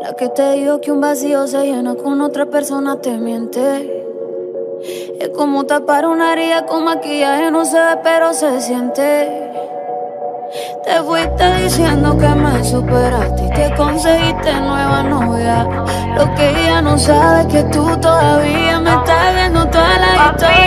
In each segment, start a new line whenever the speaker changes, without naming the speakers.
La que te dijo que un vacío se llena con otra persona te miente. Es como tapar una herida con maquillaje, no se ve, pero se siente. Te fuiste diciendo que me superaste y que conseguiste nueva novia. Lo que ella no sabe es que tú todavía me estás viendo toda la historia,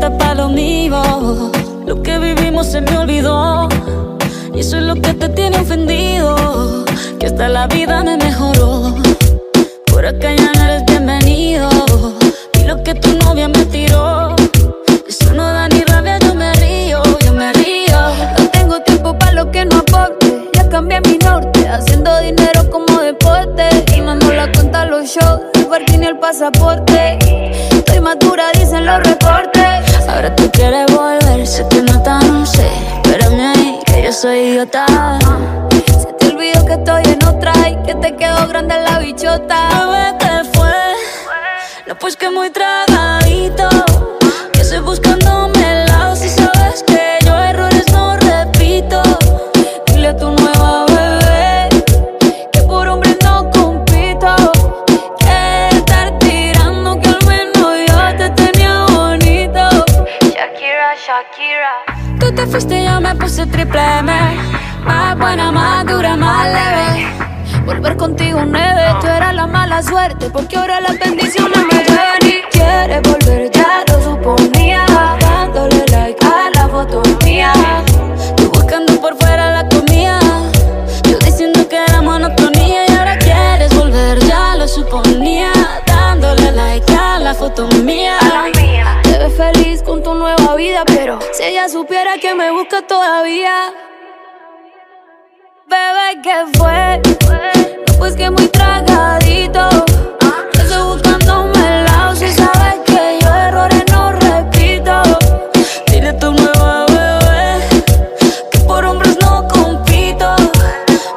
Para lo mío. Lo que vivimos se me olvidó. Y eso es lo que te tiene ofendido. Que hasta la vida me mejoró. Por acá ya no eres bienvenido. Y lo que tu novia me tiró. Eso no da ni rabia, yo me río, yo me río.
No tengo tiempo para lo que no aporte. Ya cambié mi norte. Haciendo dinero como deporte. Y mando la cuenta los shows el ni el pasaporte. Dicen los reportes.
Ahora tú quieres volver, se te nota, no sé. Espérame ahí, que yo soy idiota.
Se te olvidó que estoy en otra y que te quedó grande la bichota.
Bebé, ¿qué fue? No, pues que muy tragadito. Tú te fuiste, yo me puse triple M. Más buena, más dura, más leve.
Volver contigo nueve, tú eras la mala suerte. Porque ahora las bendiciones me si ella supiera que me busca todavía. Bebé, ¿qué fue? No, pues que muy tragadito. Estoy buscándome el lado si sabes que yo errores no repito.
Dile tu nueva bebé que por hombres no compito.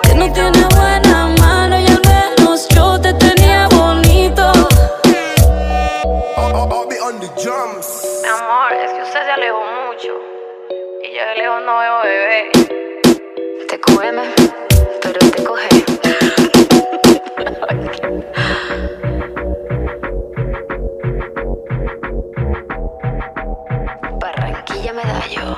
Que no tiene buena mano y al menos yo te tenía bonito.
Mi amor, es que usted se alejó mucho. Y yo de lejos no veo bebé.
Te come, pero te coge.
Barranquilla Medallo.